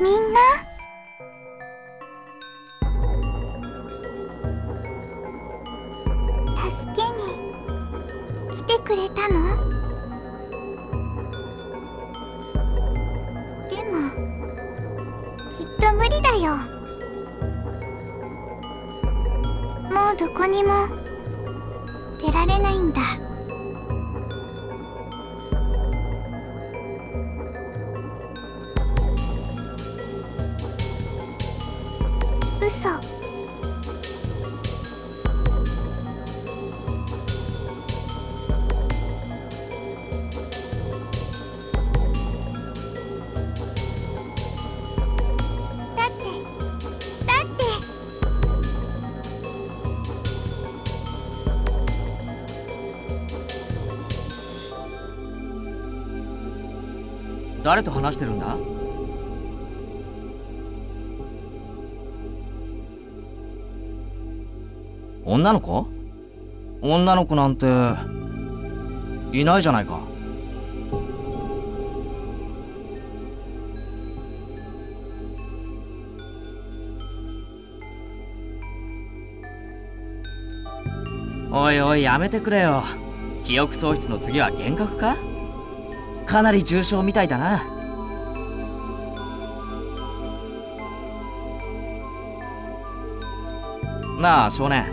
みんな？助けに来てくれたの？でもきっと無理だよ。もうどこにも出られないんだ。誰と話してるんだ？女の子？女の子なんていないじゃないか。おいおいやめてくれよ。記憶喪失の次は幻覚か？かなり重症みたいだな。なあ少年。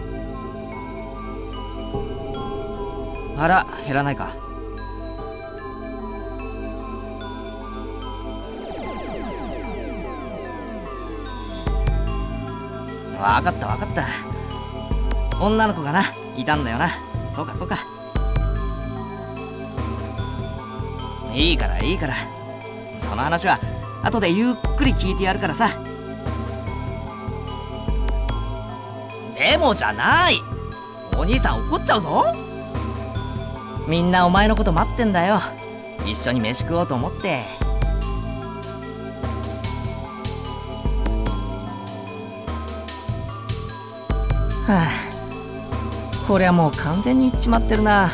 腹減らないか。わかったわかった。女の子がないたんだよな。そうかそうか。いいからいいから。その話は後でゆっくり聞いてやるからさ。でもじゃない。お兄さん怒っちゃうぞ。みんなお前のこと待ってんだよ。一緒に飯食おうと思って。はあ。こりゃもう完全にいっちまってるな。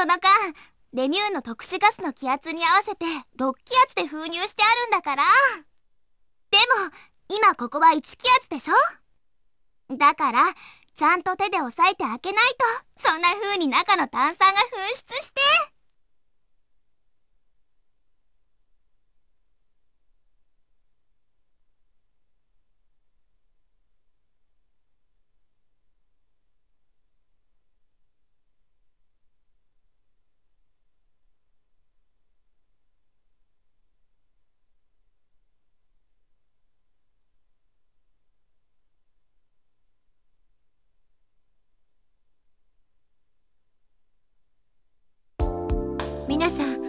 その間レミューの特殊ガスの気圧に合わせて6気圧で封入してあるんだから。でも今ここは1気圧でしょ？だからちゃんと手で押さえて開けないとそんな風に中の炭酸が噴出して。皆さん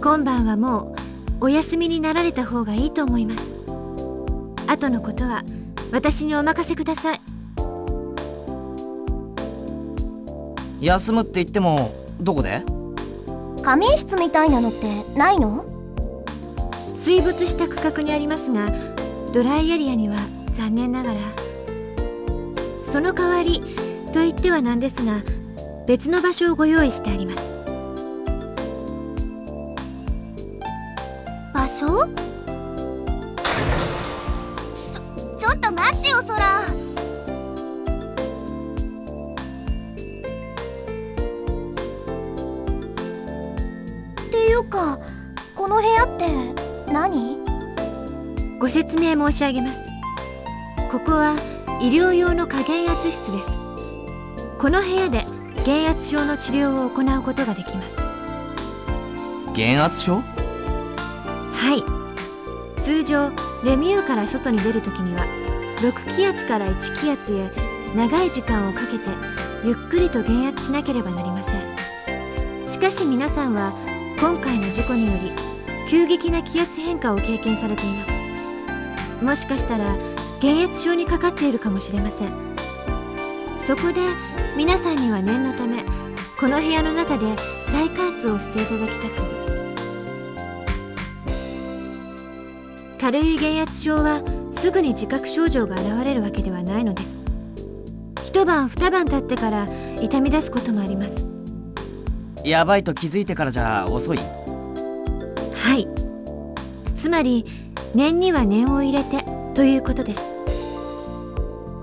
今晩はもうお休みになられた方がいいと思います。後のことは私にお任せください。休むって言ってもどこで？仮眠室みたいなのってないの？水没した区画にありますがドライエリアには残念ながら。その代わりと言ってはなんですが別の場所をご用意してあります場所ちょちょっと待ってよソラ。っていうかこの部屋って何？ご説明申し上げます。ここは医療用の過減圧室です。この部屋で減圧症の治療を行うことができます。減圧症？はい。通常レミューから外に出るときには6気圧から1気圧へ長い時間をかけてゆっくりと減圧しなければなりません。しかし皆さんは今回の事故により急激な気圧変化を経験されています。もしかしたら減圧症にかかっているかもしれません。そこで皆さんには念のためこの部屋の中で再加圧をしていただきたく軽い減圧症はすぐに自覚症状が現れるわけではないのです。一晩二晩経ってから痛み出すこともあります。やばいと気づいてからじゃ遅い？はい。つまり念には念を入れてということです。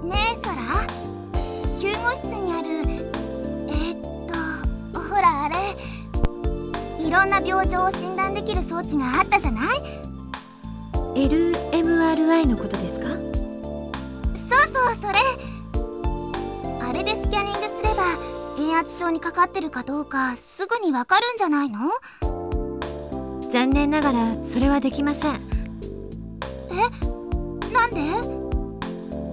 ねえソラ？救護室にあるえーっとほらあれ。いろんな病状を診断できる装置があったじゃない？LMRI のことですか？そうそうそれ。あれでスキャニングすれば減圧症にかかってるかどうかすぐにわかるんじゃないの？残念ながらそれはできません。なんで？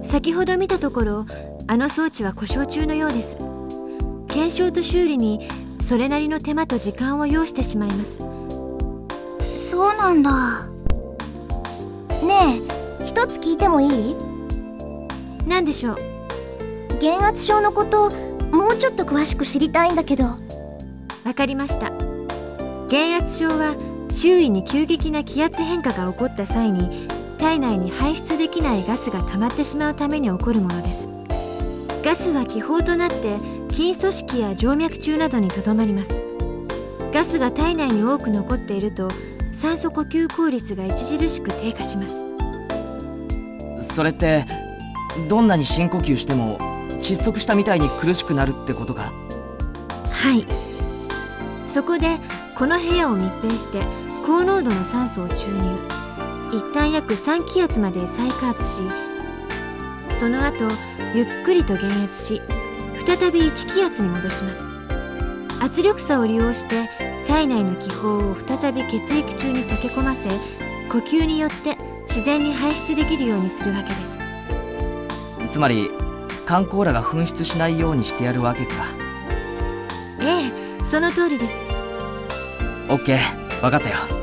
先ほど見たところあの装置は故障中のようです。検証と修理にそれなりの手間と時間を要してしまいます。そうなんだねえ一つ聞いてもいい？何でしょう？減圧症のこともうちょっと詳しく知りたいんだけど。わかりました。減圧症は周囲に急激な気圧変化が起こった際に体内に排出できないガスが溜まってしまうために起こるものです。ガスは気泡となって筋組織や静脈中などにとどまります。ガスが体内に多く残っていると酸素呼吸効率が著しく低下します。それってどんなに深呼吸しても窒息したみたいに苦しくなるってことか？はい。そこでこの部屋を密閉して高濃度の酸素を注入。一旦約3気圧まで再加圧しその後ゆっくりと減圧し再び1気圧に戻します。圧力差を利用して体内の気泡を再び血液中に溶け込ませ呼吸によって自然に排出できるようにするわけです。つまりカンコーラが噴出しないようにしてやるわけか。ええその通りです。オッケー分かったよ